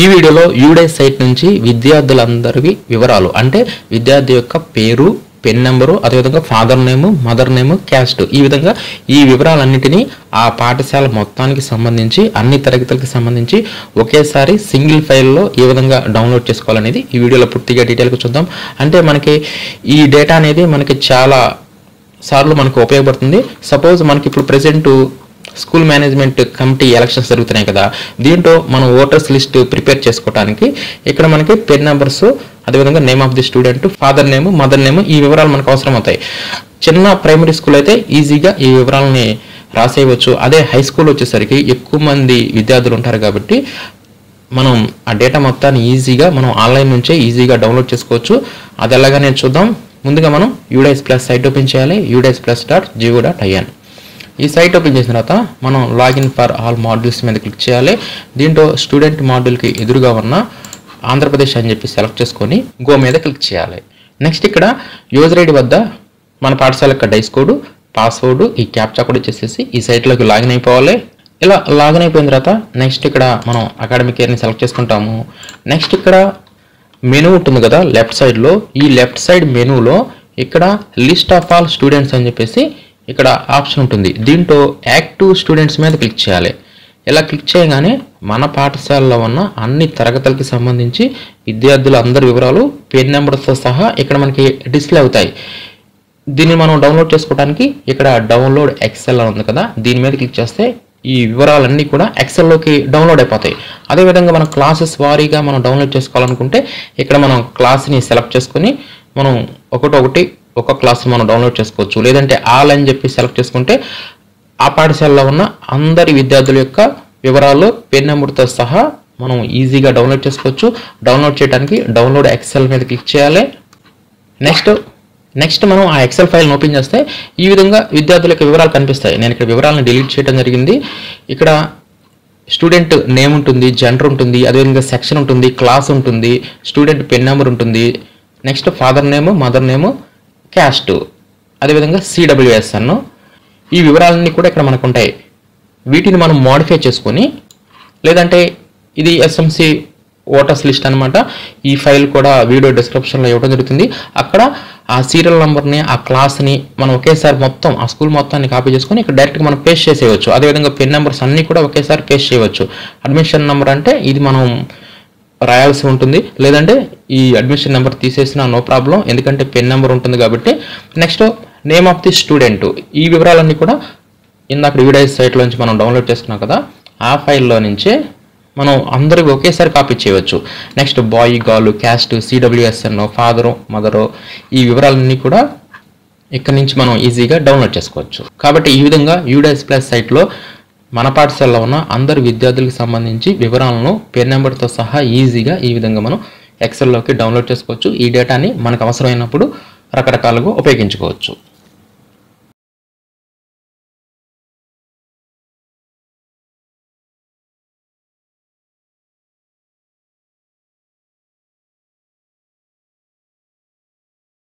ఈ వీడియోలో యూడే సైట్ నుంచి విద్యార్థులందరివి వివరాలు. అంటే విద్యార్థి యొక్క పేరు పెన్ నెంబరు అదేవిధంగా father name mother name caste ఈ విధంగా ఈ వివరాలన్నింటినీ ఆ పాఠశాల మొత్తానికి సంబంధించి అన్ని తరగతులకు సంబంధించి ఒకేసారి సింగిల్ ఫైల్లో ఏ విధంగా డౌన్లోడ్ చేసుకోవాలనేది ఈ వీడియోలో పూర్తిగా డీటెయిల్గా చూద్దాం. అంటే మనకి ఈ డేటా అనేది మనకి చాలా సార్లు మనకు ఉపయోగపడుతుంది. సపోజ్ మనకి ఇప్పుడు present school management committee elections జరుగుతున్నాయి కదా. దీంట్లో మనం ఓటర్స్ లిస్ట్ ప్రిపేర్ చేసుకోవడానికి ఇక్కడ మనకి పెన్ నెంబర్స్ అదేవిధంగా name of the student father name mother name ఈ వివరాలు మనకు అవసరం అవుతాయి చిన్న ప్రైమరీ స్కూల్ అయితే ఈజీగా ఈ వివరాలని రాసేయవచ్చు. అదే హై స్కూల్ వచ్చేసరికి ఎక్కువ మంది విద్యార్థులు ఉంటారు కాబట్టి మనం ఆ డేటా మొత్తాన్ని ఈజీగా మనం ఆన్లైన్ నుంచే ఈజీగా డౌన్లోడ్ చేసుకోవచ్చు. అది ఎలాగనే చూద్దాం. ముందుగా మనం యూడైస్ ప్లస్ సైట్ ఓపెన్ చేయాలి. UDISE plus dot geo dot I N ఈ సైట్ ఓపెన్ చేసిన తర్వాత మనం లాగిన్ ఫర్ ఆల్ మాడ్యూల్స్ మీద క్లిక్ చేయాలి. దీంట్లో స్టూడెంట్ మాడ్యూల్కి ఎదురుగా ఉన్న ఆంధ్రప్రదేశ్ అని చెప్పి సెలెక్ట్ చేసుకొని గో మీద క్లిక్ చేయాలి. నెక్స్ట్ ఇక్కడ యూజర్ ఐడి వద్ద మన పాఠశాల యొక్క డైస్ కోడ్ పాస్వర్డ్ ఈ క్యాప్చా కూడా ఇచ్చేసేసి ఈ సైట్లోకి లాగిన్ అయిపోవాలి. ఇలా లాగిన్ అయిపోయిన తర్వాత నెక్స్ట్ ఇక్కడ మనం అకాడమిక్ ఇయర్ని సెలెక్ట్ చేసుకుంటాము. నెక్స్ట్ ఇక్కడ మెనూ ఉంటుంది కదా లెఫ్ట్ సైడ్లో. ఈ లెఫ్ట్ సైడ్ మెనూలో ఇక్కడ లిస్ట్ ఆఫ్ ఆల్ స్టూడెంట్స్ అని చెప్పేసి ఇక్కడ ఆప్షన్ ఉంటుంది. దీంట్లో యాక్టివ్ స్టూడెంట్స్ మీద క్లిక్ చేయాలి. ఇలా క్లిక్ చేయగానే మన పాఠశాలలో ఉన్న అన్ని తరగతులకి సంబంధించి విద్యార్థుల అందరి వివరాలు పేరు నెంబర్స్తో సహా ఇక్కడ మనకి డిస్ప్లే అవుతాయి. దీన్ని మనం డౌన్లోడ్ చేసుకోవడానికి ఇక్కడ డౌన్లోడ్ ఎక్సెల్ అని ఉంది కదా దీని మీద క్లిక్ చేస్తే ఈ వివరాలన్నీ కూడా ఎక్సెల్లోకి డౌన్లోడ్ అయిపోతాయి. అదేవిధంగా మనం క్లాసెస్ వారీగా మనం డౌన్లోడ్ చేసుకోవాలనుకుంటే ఇక్కడ మనం క్లాస్ని సెలెక్ట్ చేసుకొని మనం ఒకటొకటి ఒక క్లాస్ మనం డౌన్లోడ్ చేసుకోవచ్చు. లేదంటే ఆల్ అని చెప్పి సెలెక్ట్ చేసుకుంటే ఆ పాఠశాలలో ఉన్న అందరి విద్యార్థుల యొక్క వివరాలు పెన్ నెంబర్తో సహా మనం ఈజీగా డౌన్లోడ్ చేసుకోవచ్చు. డౌన్లోడ్ చేయడానికి డౌన్లోడ్ ఎక్సెల్ మీద క్లిక్ చేయాలి. నెక్స్ట్ నెక్స్ట్ మనం ఆ ఎక్సెల్ ఫైల్ని ఓపెన్ చేస్తే ఈ విధంగా విద్యార్థుల యొక్క వివరాలు కనిపిస్తాయి. నేను ఇక్కడ వివరాలను డిలీట్ చేయడం జరిగింది. ఇక్కడ స్టూడెంట్ నేమ్ ఉంటుంది జెండర్ ఉంటుంది అదేవిధంగా సెక్షన్ ఉంటుంది క్లాస్ ఉంటుంది స్టూడెంట్ పెన్ నెంబర్ ఉంటుంది. Next father name mother name caste అదేవిధంగా సిడబ్ల్యూఎస్ అన్ను. ఈ వివరాలన్నీ కూడా ఇక్కడ మనకు ఉంటాయి వీటిని మనం మోడిఫై చేసుకొని లేదంటే ఇది ఎస్ఎంసి ఓటర్స్ లిస్ట్ అనమాట ఈ ఫైల్ కూడా వీడియో డిస్క్రిప్షన్లో ఇవ్వడం జరుగుతుంది. అక్కడ ఆ సీరియల్ నెంబర్ని ఆ క్లాస్ని మనం ఒకేసారి మొత్తం ఆ స్కూల్ మొత్తాన్ని కాపీ చేసుకొని ఇక్కడ డైరెక్ట్గా మనం పేస్ట్ చేసేయవచ్చు. అదేవిధంగా పెన్ నెంబర్స్ అన్నీ కూడా ఒకేసారి పేస్ట్ చేయవచ్చు. అడ్మిషన్ నెంబర్ అంటే ఇది మనం రాయాల్సి ఉంటుంది. లేదంటే ఈ అడ్మిషన్ నెంబర్ తీసేసిన నో ప్రాబ్లం ఎందుకంటే పెన్ నెంబర్ ఉంటుంది కాబట్టి next name of the student ఈ వివరాలన్నీ కూడా ఇందాక సైట్లో నుంచి మనం డౌన్లోడ్ చేసుకున్నాం కదా. ఆ ఫైల్లో నుంచే మనం అందరికి ఒకేసారి కాపీ చేయవచ్చు. Next boy గాలు caste C W S N father mother ఈ వివరాలన్నీ కూడా ఇక్కడ నుంచి మనం ఈజీగా డౌన్లోడ్ చేసుకోవచ్చు. కాబట్టి ఈ విధంగా యూడైస్ ప్లస్ సైట్లో మన పాఠశాలలో ఉన్న అందరు విద్యార్థులకు సంబంధించి వివరాలను పేరు నెంబర్తో సహా ఈజీగా ఈ విధంగా మనం ఎక్సెల్లోకి డౌన్లోడ్ చేసుకోవచ్చు. ఈ డేటాని మనకు అవసరమైనప్పుడు రకరకాలుగా ఉపయోగించుకోవచ్చు.